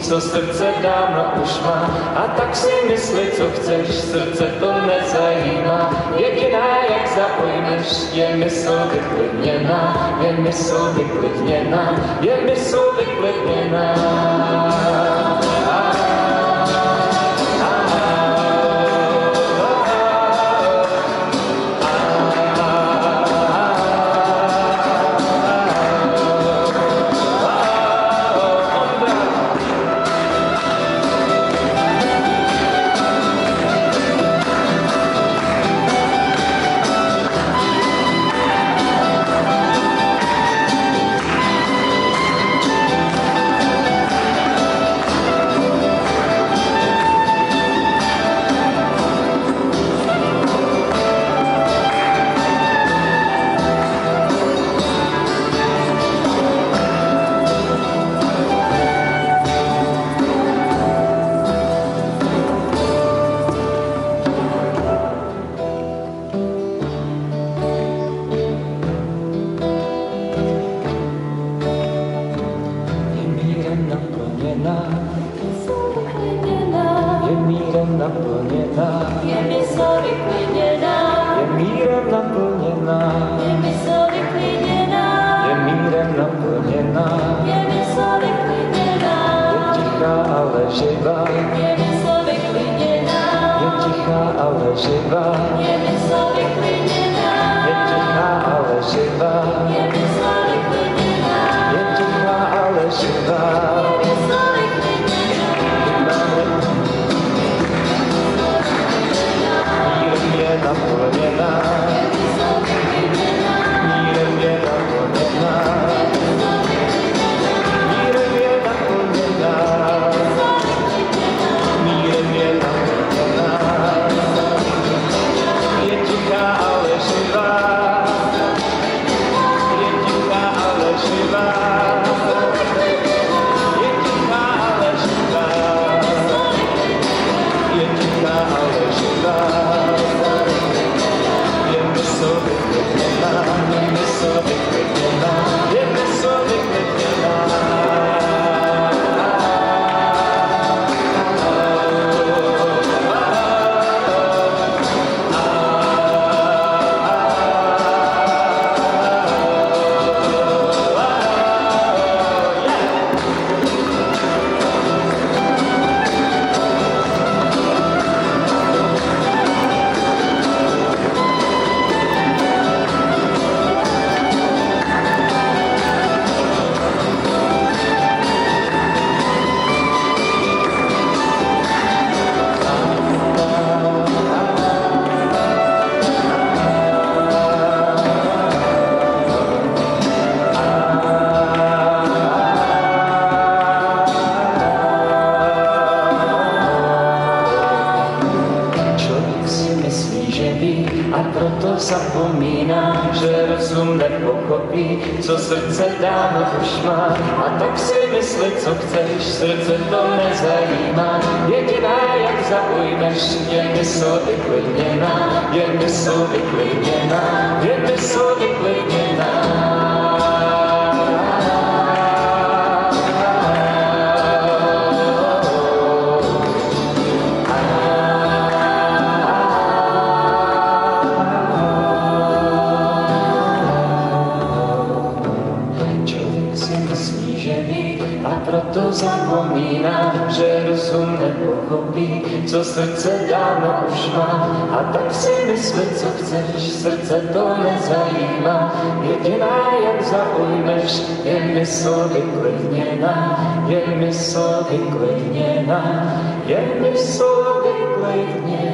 co srdce dávno už má. A tak si mysli, co chceš, srdce to nezajímá. Jediná, jak zaujmeš, je mysl vyklidněná, je mysl vyklidněná, je mysl vyklidněná. Mírem naplněná, je mírem naplněná, Je mysl vyklidněná, je mírem naplněná, je mírem naplněná, je tichá, ale živá, je tichá, ale živá, proto zapomíná, že rozum nepochopí, co srdce dávno už má. A tak si mysli, co chceš, srdce to nezajímá. Jediná, jak zaujmeš, je mysl vyklidněná, je mysl vyklidněná, je mysl vyklidněná. Nepochopí, co srdce dávno už má. A tak si mysli, co chceš, srdce to nezajímá. Jediná, jak zaujmeš, je mysl vyklidněná, je mysl vyklidněná, je mysl vyklidněná.